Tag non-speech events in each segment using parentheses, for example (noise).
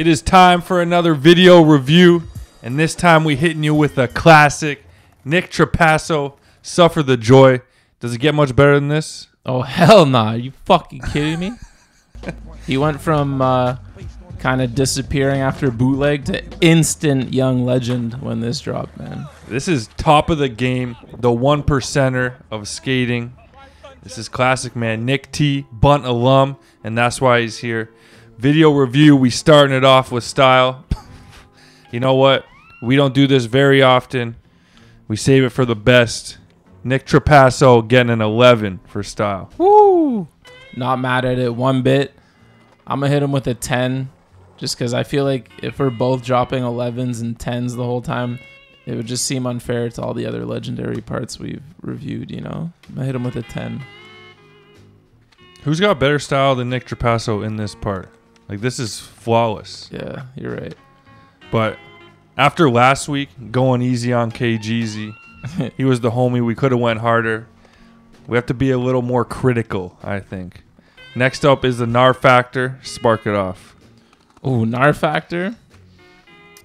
It is time for another video review, and this time we hitting you with a classic. Nick Trapasso, Suffer the Joy. Does it get much better than this? Oh hell nah! you fucking kidding me? he went from uh, kind of disappearing after bootleg to instant young legend when this dropped, man. This is top of the game, the one percenter of skating. This is classic, man. Nick T, Bunt alum, and that's why he's here. Video review, we starting it off with style. you know what? We don't do this very often. We save it for the best. Nick Trapasso getting an 11 for style. Woo! Not mad at it one bit. I'm gonna hit him with a 10, just because I feel like if we're both dropping 11s and 10s the whole time, it would just seem unfair to all the other legendary parts we've reviewed. You know, I'm gonna hit him with a 10. Who's got better style than Nick Trapasso in this part? Like this is flawless. Yeah, you're right. But after last week going easy on KGZ, (laughs) he was the homie. We could have went harder. We have to be a little more critical, I think. Next up is the Nar Factor. Spark it off. Oh, Nar Factor.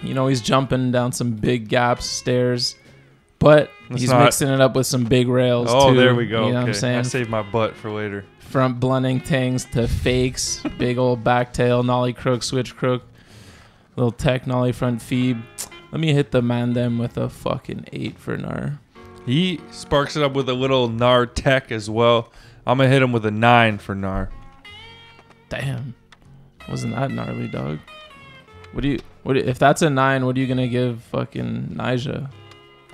You know, he's jumping down some big gaps, stairs, but Let's he's not- mixing it up with some big rails Oh, too. there we go. You know okay. what I'm saying? I saved my butt for later. From blunting things to fakes, big old back tail, nollie crook, switch crook, little tech nollie front feed. Let me hit the man them with a fucking eight for Nar. He sparks it up with a little Nar Tech as well. I'm gonna hit him with a nine for Nar. Damn, wasn't that gnarly, dog? What do you? What if that's a nine? What are you gonna give fucking Nyjah?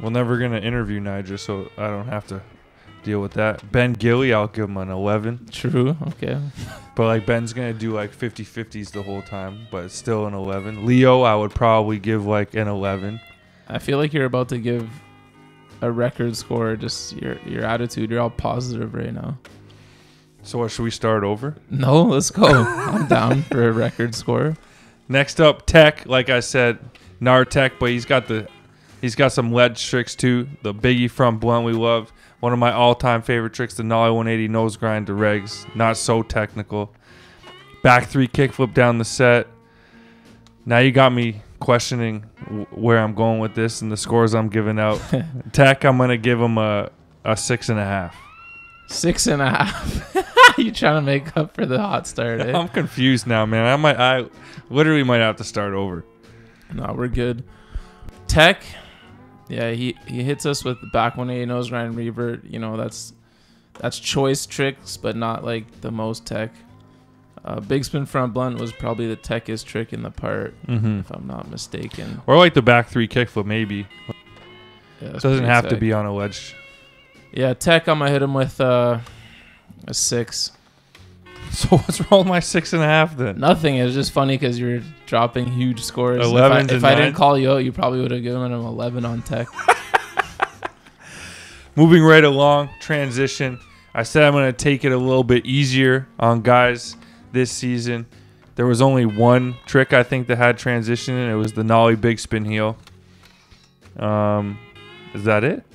We're never gonna interview Nyjah, so I don't have to deal with that. Ben Gilly, I'll give him an 11. True. Okay. (laughs) But like Ben's gonna do like 50 50s the whole time, but it's still an 11. Leo, I would probably give like an 11. I feel like you're about to give a record score. Just your your attitude. You're all positive right now. So what should we start over? No, let's go. (laughs) I'm down for a record score. Next up, Tech. Like I said, Nar Tech, but he's got the he's got some ledge tricks too. The Biggie from Blunt we love. One of my all-time favorite tricks, the Nollie 180 nose grind to regs. Not so technical. Back three kickflip down the set. Now you got me questioning w- where I'm going with this and the scores I'm giving out. (laughs) Tech, I'm gonna give him a a six and a half. Six and a half. (laughs) you trying to make up for the hot start? Eh? I'm confused now, man. I might I literally might have to start over. No, we're good. Tech, yeah, he he hits us with the back 180 nose grind revert. You know, that's that's choice tricks, but not like the most tech. Uh, big spin front blunt was probably the techest trick in the part, Mm-hmm. if I'm not mistaken. Or like the back three kickflip, maybe. Yeah, It doesn't have to be on a ledge. Yeah, tech. I'm gonna hit him with uh, a six. (laughs) So what's wrong with my six and a half then? Nothing. It was just funny because you're dropping huge scores. If I, if I didn't call you out, you probably would have given him 11 on tech. (laughs) Moving right along, transition. I said I'm gonna take it a little bit easier on guys this season. There was only one trick I think that had transition, and it was the nollie big spin heel. Um, is that it?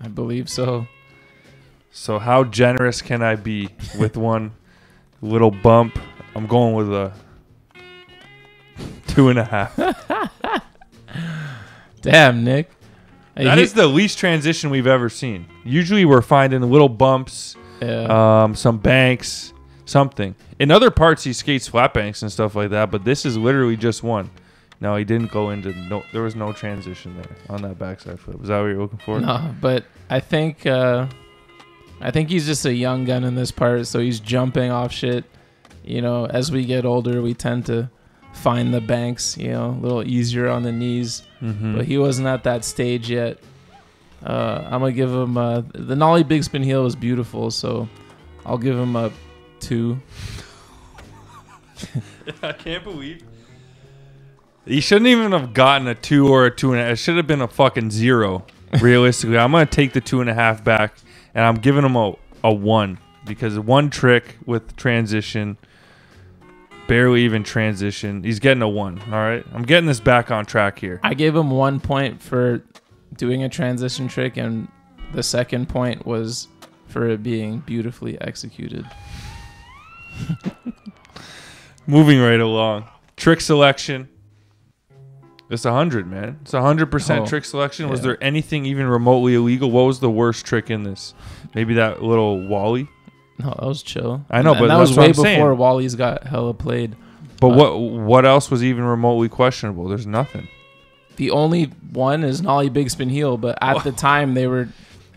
I believe so. So how generous can I be with one little bump? I'm going with a two and a half. (laughs) Damn, Nick. That is the least transition we've ever seen. Usually we're finding little bumps, yeah. um, some banks, something. In other parts he skates flat banks and stuff like that, but this is literally just one. No, he didn't go into no. There was no transition there on that backside flip. Is that what you're looking for? no, but I think uh, I think he's just a young gun in this part, so he's jumping off shit. You know, as we get older, we tend to find the banks. You know, a little easier on the knees. Mm-hmm. but he wasn't at that stage yet. Uh, I'm gonna give him uh, the nollie big spin heel was beautiful, so I'll give him a two. (laughs) I can't believe. He shouldn't even have gotten a two or a two and a It should have been a fucking zero. Realistically, I'm gonna take the two and a half back, and I'm giving him a a one because one trick with transition, barely even transition. He's getting a one. All right, I'm getting this back on track here. I gave him one point for doing a transition trick, and the second point was for it being beautifully executed. (laughs) Moving right along. Trick selection. It's a hundred, man. It's a hundred percent Oh, trick selection. Was yeah. there anything even remotely illegal? What was the worst trick in this? Maybe that little Wally. No, that was chill. I know, And but that was way before saying. Wally's got hella played. But Uh, what what else was even remotely questionable? There's nothing. The only one is Nolly Big Spin Heel, but at (laughs) the time they were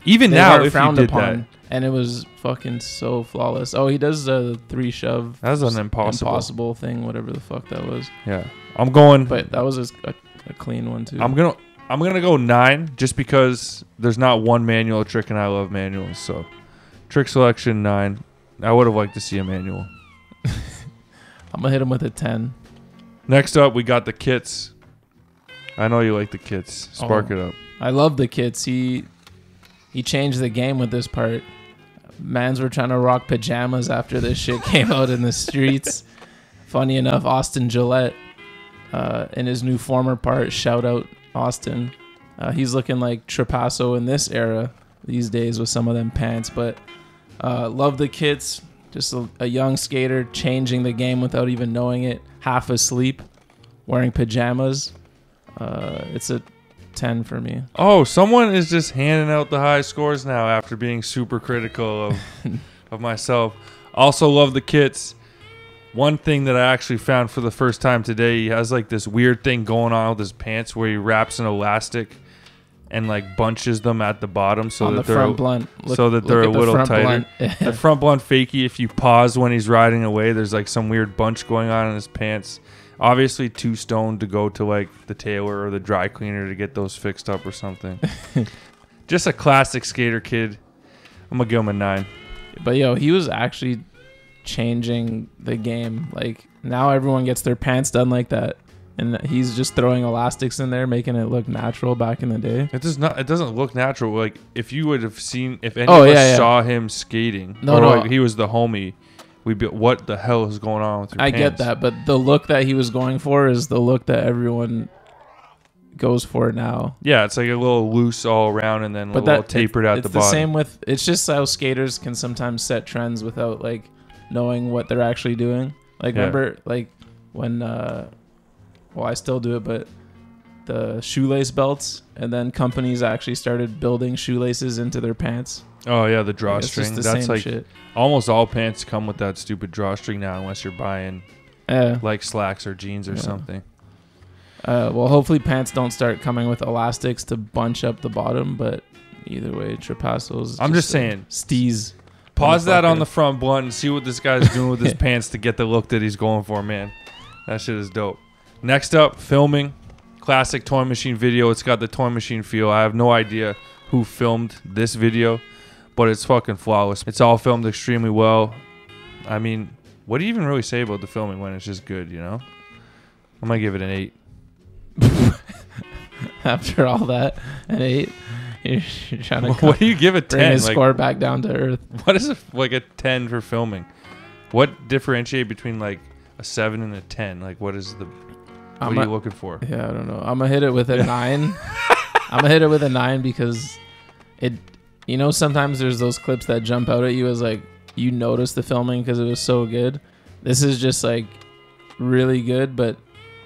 Even they now, if you frowned did upon, that, and it was fucking so flawless. Oh, he does the three shove. that's an impossible. impossible thing, whatever the fuck that was. Yeah, I'm going. But that was a, a, a clean one too. I'm gonna I'm gonna go nine just because there's not one manual trick and I love manuals. So trick selection nine. I would have liked to see a manual. (laughs) I'm gonna hit him with a ten. Next up, we got the kits. I know you like the kits. Spark Oh. it up. I love the kits. He he changed the game with this part. Mans were trying to rock pajamas after this shit came out in the streets. (laughs) Funny enough, Austin Gillette uh, in his new former part, shout out Austin. Uh, he's looking like Trapasso in this era these days with some of them pants. But uh, love the kits. Just a, a young skater changing the game without even knowing it. Half asleep, wearing pajamas. Uh, it's a 10 for me. Oh, someone is just handing out the high scores now after being super critical of (laughs) of myself. Also love the kits. One thing that I actually found for the first time today, he has like this weird thing going on with his pants where he wraps an elastic and like bunches them at the bottom so on that the they're front blunt. so that they're at a the little front tighter. blunt. (laughs) the front blunt fakie if you pause when he's riding away there's like some weird bunch going on in his pants obviously too stoned to go to like the tailor or the dry cleaner to get those fixed up or something (laughs) just a classic skater kid i'm gonna give him a nine but yo, he was actually changing the game. Like now, everyone gets their pants done like that, and he's just throwing elastics in there, making it look natural. Back in the day, it does not it doesn't look natural like if you would have seen if any Oh, of us yeah, yeah. saw him skating No, no. like he was the homie we'd be what the hell is going on with your I get that, but the look that he was going for is the look that everyone goes for now. yeah it's like a little loose all around and then a But little that tapered at it's the the, bottom same with it's just how skaters can sometimes set trends without like knowing what they're actually doing. Like Yeah. remember like when uh well I still do it but the shoelace belts and then companies actually started building shoelaces into their pants. Oh yeah the drawstring the that's same like shit. Almost all pants come with that stupid drawstring now, unless you're buying Yeah. like slacks or jeans or Yeah. something. Uh, well, hopefully pants don't start coming with elastics to bunch up the bottom, but either way, Trapasso's. I'm just saying. steez. Pause that on the front blunt and see what this guy's doing with his (laughs) pants to get the look that he's going for, man. That shit is dope. Next up, filming. Classic Toy Machine video. It's got the Toy Machine feel. I have no idea who filmed this video, but it's fucking flawless. It's all filmed extremely well. I mean, what do you even really say about the filming when it's just good, you know? I'm to give it an 8. (laughs) After all that, an eight, you're, trying to (laughs) what do you give a bring 10? his Like, score back down to earth. (laughs) What is a, like a 10 for filming? What differentiate between like a 7 and a 10? Like what is the what I'm are a- you looking for? Yeah, I don't know. I'm gonna hit it with a nine. I'm gonna hit it with a nine because it. You know, sometimes there's those clips that jump out at you as like you notice the filming because it was so good. This is just like really good, but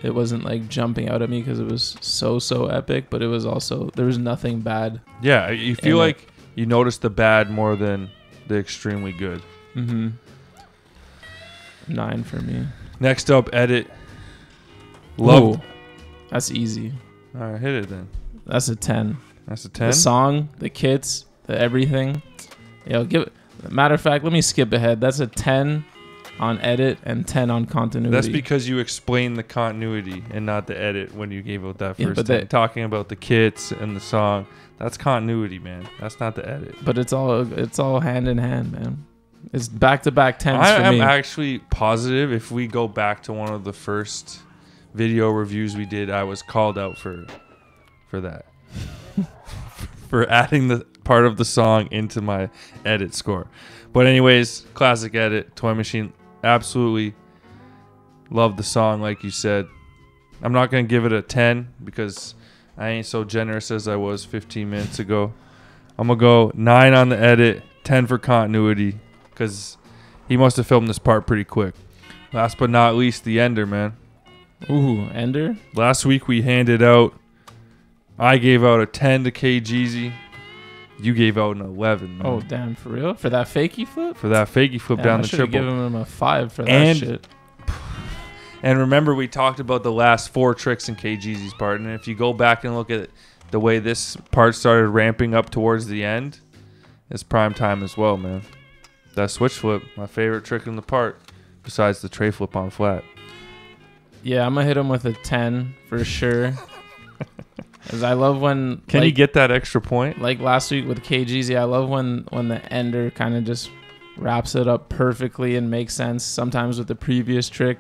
it wasn't like jumping out at me because it was so so epic. But it was also there was nothing bad. Yeah, you feel like you notice the bad more than the extremely good. Mm-hmm. Nine for me. Next up, edit. Love. Ooh, that's easy. All right, hit it then. That's a ten. That's a ten. The song, the kits, everything. Yo, give. Matter of fact, let me skip ahead. That's a ten on edit and ten on continuity. That's because you explained the continuity and not the edit when you gave out that Yeah, first but 10. that- Talking about the kits and the song. That's continuity, man. That's not the edit. but it's all it's all hand in hand, man. It's back to back tens I am me. actually positive if we go back to one of the first video reviews we did, I was called out for for that. For adding the part of the song into my edit score. But anyways, classic edit, Toy Machine absolutely love the song like you said. I'm not going to give it a 10 because I ain't so generous as I was 15 minutes ago. I'm going to go 9 on the edit, 10 for continuity because he must have filmed this part pretty quick. Last but not least, the ender, man. Ooh, Ender. Last week we handed out. I gave out a 10 to KGZ. You gave out an 11. Man, Oh damn, for real? For that fakey flip? for that fakey flip Damn, down I the triple. given him a five for that And- shit. (sighs) And remember, we talked about the last four tricks in KGZ's part. And if you go back and look at the way this part started ramping up towards the end, it's prime time as well, man. That switch flip, my favorite trick in the part, besides the tray flip on flat. Yeah, I'm gonna hit him with a ten for sure. Cause I love when Can like, you get that extra point? like last week with KGZ, I love when when the ender kind of just wraps it up perfectly and makes sense. Sometimes with the previous trick,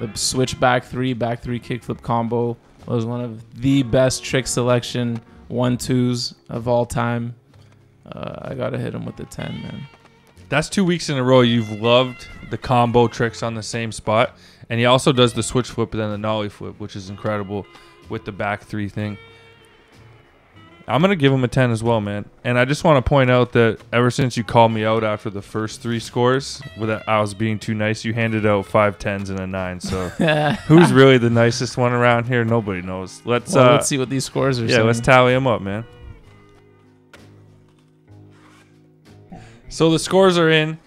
the switch back three, back three kickflip combo was one of the best trick selection one twos of all time. Uh, I gotta hit him with the ten, man. That's two weeks in a row you've loved the combo tricks on the same spot. And he also does the switch flip and then the nollie flip, which is incredible with the back three thing. I'm going to give him a 10 as well, man. And I just want to point out that ever since you called me out after the first three scores, with that I was being too nice, you handed out five tens and a nine. So (laughs) who's really the nicest one around here? Nobody knows. Let's, Well, uh, let's see what these scores are. yeah, let's tally them up, man. So the scores are in,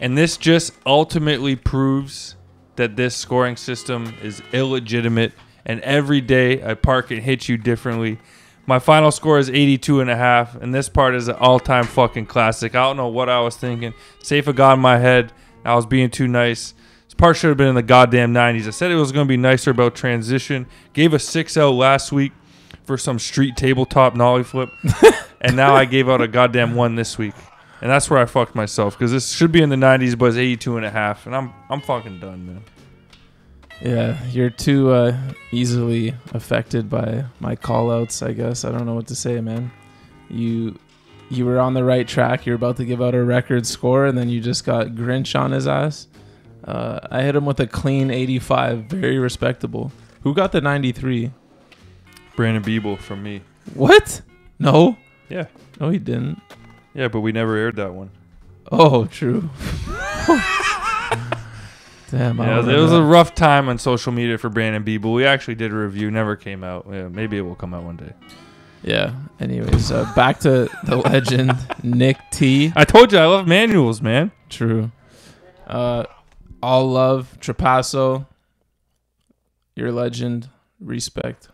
and this just ultimately proves that this scoring system is illegitimate. And every day I park and hit you differently. My final score is 82 and a half, and this part is an all-time fucking classic. I don't know what I was thinking. Safe of God in my head. I was being too nice. This part should have been in the goddamn 90s. I said it was going to be nicer about transition. Gave a 6 out last week for some street tabletop nollie flip. (laughs) and now I gave out a goddamn 1 this week. And that's where I fucked myself because this should be in the 90s, but it's 82 and a half. And I'm, I'm fucking done, man. Yeah, you're too uh, easily affected by my callouts. I guess I don't know what to say, man. You you were on the right track. You're about to give out a record score, and then you just got Grinch on his ass. Uh, I hit him with a clean 85, very respectable. Who got the 93? Brandon Biebel from me. What? No, Yeah. no, he didn't. Yeah, but we never aired that one. Oh, true. (laughs) Damn, Yeah, it was know. a rough time on social media for Brandon Biebel. We actually did a review, never came out. Yeah, maybe it will come out one day. yeah. Anyways, uh, back to the legend (laughs) Nick T. I told you I love manuals, man. True. Uh, all love Trapasso. Your legend. Respect.